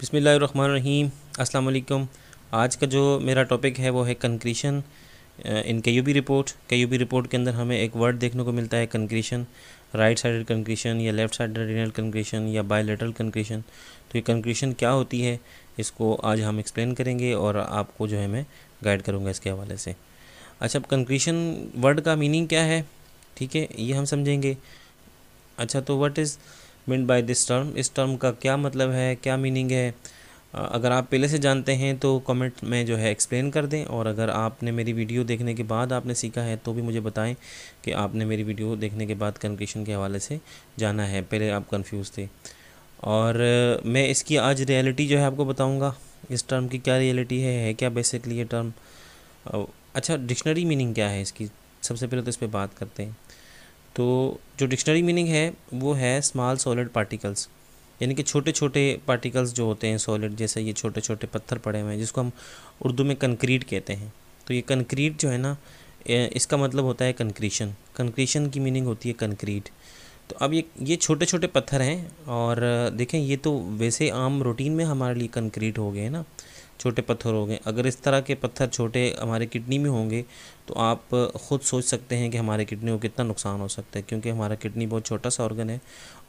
बिसमीम अस्सलाम वालेकुम आज का जो मेरा टॉपिक है, वो है कंक्रीशन इन के रिपोर्ट के रिपोर्ट के अंदर हमें एक वर्ड देखने को मिलता है कंक्रीशन राइट साइडेड कंक्रीशन या लेफ़्ट साइडेड रिनल कंक्रीशन या बायोलेटरल कंक्रीशन तो ये कंक्रीशन क्या होती है, इसको आज हम एक्सप्लेन करेंगे और आपको जो है मैं गाइड करूँगा इसके हवाले से। अच्छा कंक्रीशन वर्ड का मीनिंग क्या है? ठीक है, ये हम समझेंगे। अच्छा तो what is mean by this term इस टर्म का क्या मतलब है? क्या मीनिंग है? अगर आप पहले से जानते हैं तो कमेंट में जो है एक्सप्लेन कर दें। और अगर आपने मेरी वीडियो देखने के बाद आपने सीखा है तो भी मुझे बताएँ कि आपने मेरी वीडियो देखने के बाद कंक्रीशन के हवाले से जाना है। पहले आप कंफ्यूज थे। और मैं इसकी आज रियलिटी जो है आपको बताऊँगा। इस टर्म की क्या रियलिटी है? है क्या बेसिकली ये टर्म अच्छा डिक्शनरी मीनिंग क्या है इसकी? सबसे पहले तो इस पर बात करते हैं। तो जो डिक्शनरी मीनिंग है, वो है स्मॉल सॉलिड पार्टिकल्स। यानी कि छोटे छोटे पार्टिकल्स जो होते हैं सॉलिड, जैसे ये छोटे छोटे पत्थर पड़े हुए हैं, जिसको हम उर्दू में कंक्रीट कहते हैं। तो ये कंक्रीट जो है ना इसका मतलब होता है कंक्रीशन कंक्रीशन की मीनिंग होती है कंक्रीट तो अब ये ये छोटे छोटे पत्थर हैं, और देखें, ये तो वैसे आम रूटीन में हमारे लिए कंक्रीट हो गए हैं ना। छोटे पत्थर हो गए। अगर इस तरह के पत्थर छोटे हमारे किडनी में होंगे तो आप ख़ुद सोच सकते हैं कि हमारे किडनी को कितना नुकसान हो सकता है, क्योंकि हमारा किडनी बहुत छोटा सा ऑर्गन है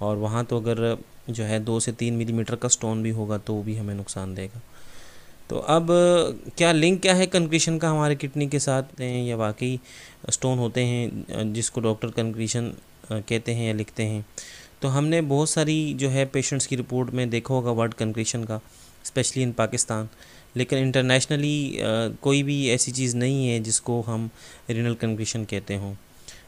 और वहाँ तो अगर जो है दो से तीन मिलीमीटर का स्टोन भी होगा तो वो भी हमें नुकसान देगा। तो अब क्या लिंक क्या है कंक्रीशन का हमारे किडनी के साथ या वाकई स्टोन होते हैं, जिसको डॉक्टर कंक्रीशन कहते हैं या लिखते हैं? तो हमने बहुत सारी जो है पेशेंट्स की रिपोर्ट में देखा होगा वर्ड कंक्रीशन का स्पेशली इन पाकिस्तान लेकिन इंटरनेशनली कोई भी ऐसी चीज़ नहीं है जिसको हम रिनल कंक्रीशन कहते हों।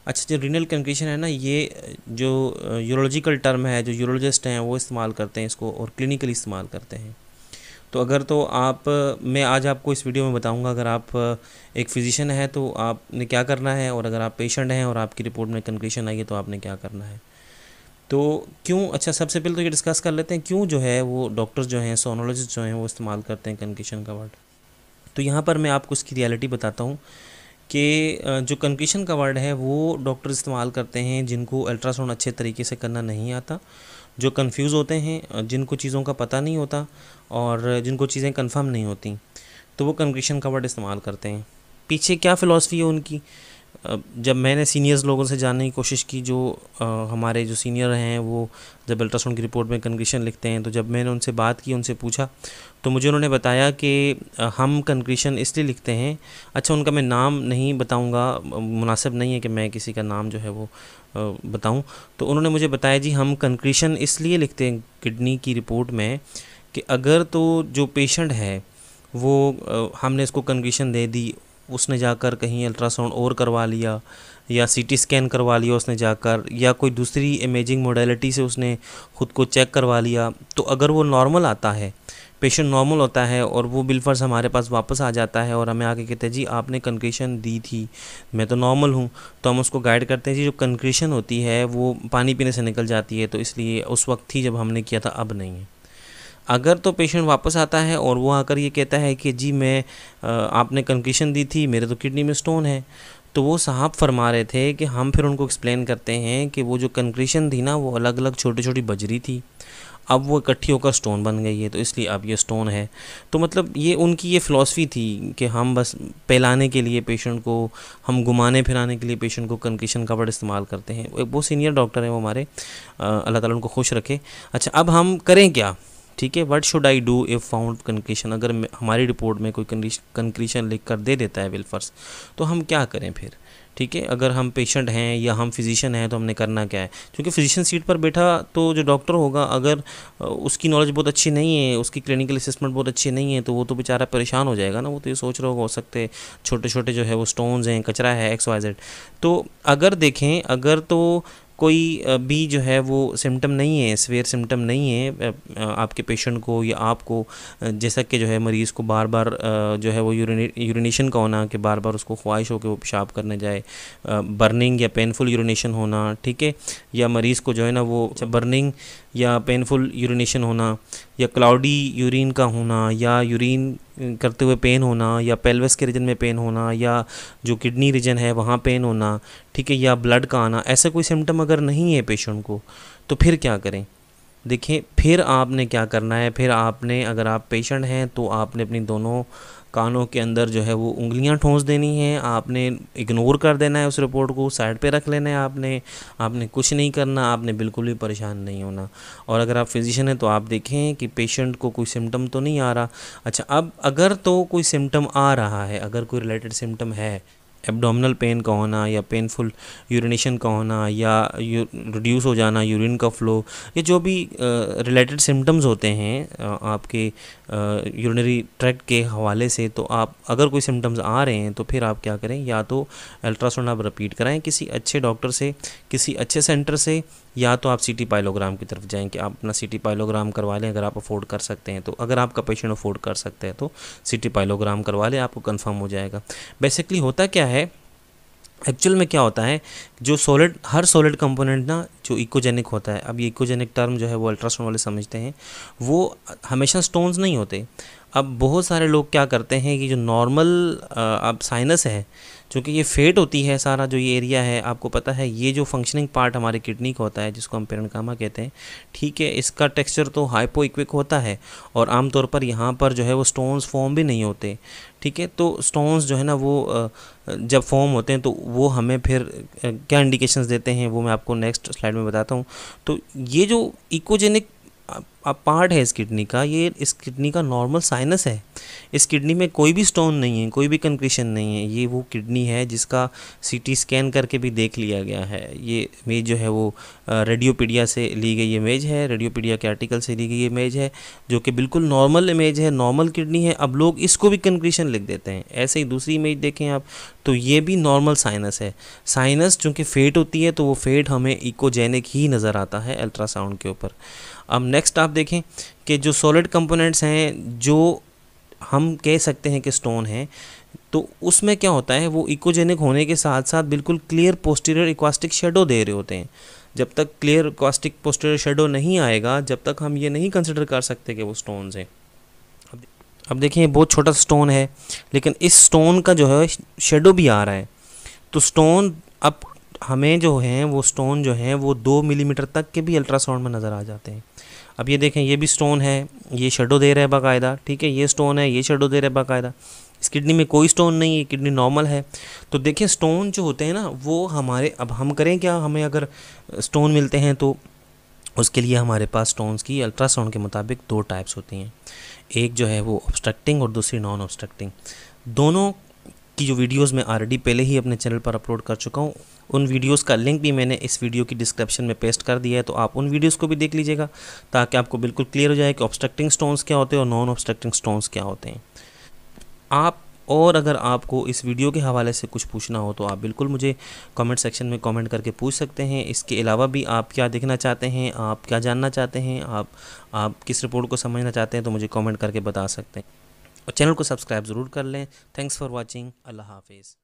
अच्छा जो रिनल कंक्रीशन है ना, ये, जो यूरोलॉजिकल टर्म है, जो यूरोलॉजिस्ट हैं, वो इस्तेमाल करते हैं इसको और क्लिनिकली इस्तेमाल करते हैं। तो अगर तो आप, मैं आज आपको इस वीडियो में बताऊँगा, अगर आप एक फ़िज़िशियन है तो आपने क्या करना है? और अगर आप पेशेंट हैं और आपकी रिपोर्ट में कंक्रीशन आई है तो आपने क्या करना है? तो क्यों अच्छा सबसे पहले तो ये डिस्कस कर लेते हैं, क्यों जो है वो डॉक्टर्स जो हैं सोनोलॉजिस्ट जो हैं, वो इस्तेमाल करते हैं कंक्रीशन का वर्ड तो यहाँ पर मैं आपको उसकी रियलिटी बताता हूँ कि जो कंक्रीशन का वर्ड है, वो डॉक्टर इस्तेमाल करते हैं जिनको अल्ट्रासाउंड अच्छे तरीके से करना नहीं आता, जो कंफ्यूज होते हैं जिनको चीज़ों का पता नहीं होता और जिनको चीज़ें कंफर्म नहीं होती तो वो कंक्रीशन का वर्ड इस्तेमाल करते हैं। पीछे क्या फ़िलासफ़ी है उनकी? जब मैंने सीनियर्स लोगों से जानने की कोशिश की जो आ, हमारे जो सीनियर हैं वो जब अल्ट्रासाउंड की रिपोर्ट में कंक्रीशन लिखते हैं तो जब मैंने उनसे बात की उनसे पूछा तो मुझे उन्होंने बताया कि हम कंक्रीशन इसलिए लिखते हैं अच्छा उनका मैं नाम नहीं बताऊँगा मुनासिब नहीं है कि मैं किसी का नाम जो है वो बताऊँ। तो उन्होंने मुझे बताया जी हम कंक्रीशन इसलिए लिखते हैं किडनी की रिपोर्ट में कि अगर तो जो पेशेंट है वो हमने इसको कंक्रीशन दे दी उसने जाकर कहीं अल्ट्रासाउंड और करवा लिया, या सीटी स्कैन करवा लिया उसने जाकर, या कोई दूसरी इमेजिंग मोडेलिटी से उसने ख़ुद को चेक करवा लिया तो अगर वो नॉर्मल आता है पेशेंट नॉर्मल होता है और वो बिलफर्स हमारे पास वापस आ जाता है और हमें आके कहते हैं, जी, आपने कंक्रीशन दी थी, मैं तो नॉर्मल हूँ। तो हम उसको गाइड करते हैं, जी, जो कंक्रीशन होती है, वो पानी पीने से निकल जाती है। तो इसलिए उस वक्त थी जब हमने किया था, अब नहीं है। अगर तो पेशेंट वापस आता है और वो आकर ये कहता है कि जी मैं आपने कंक्रीशन दी थी, मेरे तो किडनी में स्टोन है। तो वो साहब फरमा रहे थे कि हम फिर उनको एक्सप्लेन करते हैं कि वो जो कंक्रीशन थी ना, वो अलग अलग छोटी छोटी बजरी थी। अब वो इकट्ठी होकर स्टोन बन गई है तो इसलिए अब ये स्टोन है। तो मतलब ये उनकी ये फ़िलासफ़ी थी कि हम बस पहलाने के लिए पेशेंट को, हम घुमाने फिराने के लिए पेशेंट को कंक्रीशन का वर्ड इस्तेमाल करते हैं। एक बहुत सीनियर डॉक्टर हैं वो हमारे। अल्लाह ताला उनको खुश रखे। अच्छा अब हम करें क्या? ठीक है what should I do if found concretion अगर हमारी रिपोर्ट में कोई कंक्रीशन लिख कर दे देता है विल्फर्स तो हम क्या करें फिर? ठीक है, अगर हम पेशेंट हैं या हम फिजिशियन हैं तो हमने करना क्या है? क्योंकि फिजिशियन सीट पर बैठा तो जो डॉक्टर होगा, अगर उसकी नॉलेज बहुत अच्छी नहीं है, उसकी क्लिनिकल असेसमेंट बहुत अच्छी नहीं है तो वो तो बेचारा परेशान हो जाएगा ना, वो तो ये सोच रहा होगा, हो सकते छोटे छोटे जो है वो स्टोन्स हैं, कचरा है एक्स वाई जेड तो अगर देखें, अगर तो कोई भी जो है वो सिम्टम नहीं है सवेयर सिम्टम नहीं है आपके पेशेंट को या आपको जैसा कि जो है मरीज़ को बार बार जो है वो यूरिनेशन का होना कि बार बार उसको ख्वाहिश हो कि वो पेशाब करने जाए बर्निंग या पेनफुल यूरिनेशन होना, ठीक है? या मरीज़ को जो है ना वो बर्निंग या पेनफुल यूरिनेशन होना, या क्लाउडी यूरिन का होना, या यूरिन करते हुए पेन होना या पेल्विस के रीजन में पेन होना या जो किडनी रीजन है, वहाँ पेन होना, ठीक है, या ब्लड का आना, ऐसा कोई सिम्टम अगर नहीं है पेशेंट को तो फिर क्या करें? देखिए, फिर आपने क्या करना है? फिर आपने, अगर आप पेशेंट हैं तो आपने अपनी दोनों कानों के अंदर जो है वो उंगलियाँ ठोंस देनी है। आपने इग्नोर कर देना है उस रिपोर्ट को साइड पे रख लेना है आपने। आपने कुछ नहीं करना, आपने बिल्कुल भी परेशान नहीं होना। और अगर आप फिजिशियन हैं तो आप देखें कि पेशेंट को कोई सिम्टम तो नहीं आ रहा। अच्छा अब अगर तो कोई सिम्टम आ रहा है, अगर कोई रिलेटेड सिम्टम है एब्डोमिनल पेन का होना या पेनफुल यूरिनेशन का होना या रिड्यूस हो जाना यूरिन का फ्लो ये जो भी रिलेटेड सिम्टम्स होते हैं आपके यूरिनरी ट्रैक्ट के हवाले से तो आप, अगर कोई सिम्टम्स आ रहे हैं तो फिर आप क्या करें? या तो अल्ट्रासाउंड आप रिपीट कराएँ किसी अच्छे डॉक्टर से, किसी अच्छे सेंटर से, या तो आप सी पाइलोग्राम की तरफ़ जाएँ कि आप अपना सी पाइलोग्राम करवा लें, अगर आप अफोर्ड कर सकते हैं तो अगर आपका पेशेंट अफोर्ड कर सकते हैं तो सी पाइलोग्राम करवा लें, आपको कन्फर्म हो जाएगा। बेसिकली होता क्या है एक्चुअल में क्या होता है, जो सॉलिड हर सॉलिड कंपोनेंट ना, जो इकोजेनिक होता है, अब ये इकोजेनिक टर्म जो है वो अल्ट्रासाउंड वाले समझते हैं, वो हमेशा स्टोन्स नहीं होते। अब बहुत सारे लोग क्या करते हैं कि जो नॉर्मल अब साइनस है क्योंकि ये फेट होती है सारा जो ये एरिया है, आपको पता है, ये जो फंक्शनिंग पार्ट हमारे किडनी का होता है, जिसको हम पेरनकामा कहते हैं, ठीक है, इसका टेक्सचर तो हाइपो इक्विक होता है और आमतौर पर यहाँ पर जो है वो स्टोन्स फॉर्म भी नहीं होते, ठीक है तो स्टोन्स जो है ना वो जब फॉर्म होते हैं तो वो हमें फिर क्या इंडिकेशंस देते हैं, वो मैं आपको नेक्स्ट स्लाइड में बताता हूँ। तो ये जो इकोजेनिक पार्ट है इस किडनी का, ये इस किडनी का नॉर्मल साइनस है। इस किडनी में कोई भी स्टोन नहीं है, कोई भी कंक्रीशन नहीं है, ये वो किडनी है जिसका सीटी स्कैन करके भी देख लिया गया है। ये इमेज जो है वो रेडियोपीडिया से ली गई इमेज है रेडियोपीडिया के आर्टिकल से ली गई इमेज है, जो कि बिल्कुल नॉर्मल इमेज है नॉर्मल किडनी है। अब लोग इसको भी कंक्रीशन लिख देते हैं। ऐसे ही दूसरी इमेज देखें आप तो ये भी नॉर्मल साइनस है। साइनस चूँकि फेट होती है तो वो फेट हमें इकोजेनिक ही नज़र आता है अल्ट्रासाउंड के ऊपर। अब नेक्स्ट आप देखें कि जो सॉलिड कंपोनेंट्स हैं, जो हम कह सकते हैं कि स्टोन है तो उसमें क्या होता है, वो इकोजेनिक होने के साथ साथ बिल्कुल क्लियर पोस्टीरियर इक्वास्टिक शेडो दे रहे होते हैं। जब तक क्लियर इक्वास्टिक पोस्टीरियर शेडो नहीं आएगा, जब तक हम ये नहीं कंसिडर कर सकते कि वो स्टोन्स हैं। अब देखिए बहुत छोटा स्टोन है, लेकिन इस स्टोन का जो है शेडो भी आ रहा है। तो स्टोन अब हमें जो है, वो स्टोन जो है, वो दो मिलीमीटर तक के भी अल्ट्रासाउंड में नज़र आ जाते हैं। अब ये देखें, ये भी स्टोन है, ये शेडो दे रहा है बाकायदा, ठीक है, ये स्टोन है, ये शेडो दे रहा है बाकायदा। इस किडनी में कोई स्टोन नहीं है किडनी नॉर्मल है। तो देखिए स्टोन जो होते हैं ना, वो हमारे, अब हम करें क्या? हमें अगर स्टोन मिलते हैं तो उसके लिए हमारे पास स्टोन्स की अल्ट्रासाउंड के मुताबिक दो टाइप्स होती हैं। एक जो है वो ऑब्स्ट्रक्टिंग और दूसरी नॉन ऑब्स्ट्रक्टिंग दोनों की जो वीडियोस मैं ऑलरेडी पहले ही अपने चैनल पर अपलोड कर चुका हूँ, उन वीडियोस का लिंक भी मैंने इस वीडियो की डिस्क्रिप्शन में पेस्ट कर दिया है तो आप उन वीडियोस को भी देख लीजिएगा ताकि आपको बिल्कुल क्लियर हो जाए कि ऑब्स्ट्रक्टिंग स्टोन्स क्या होते हैं और नॉन ऑब्स्ट्रक्टिंग स्टोन्स क्या होते हैं। आप और अगर आपको इस वीडियो के हवाले से कुछ पूछना हो तो आप बिल्कुल मुझे कमेंट सेक्शन में कमेंट करके पूछ सकते हैं। इसके अलावा भी आप क्या देखना चाहते हैं, आप क्या जानना चाहते हैं, आप आप किस रिपोर्ट को समझना चाहते हैं तो मुझे कमेंट करके बता सकते हैं। और चैनल को सब्सक्राइब ज़रूर कर लें। थैंक्स फॉर वॉचिंग अल्लाह हाफिज़।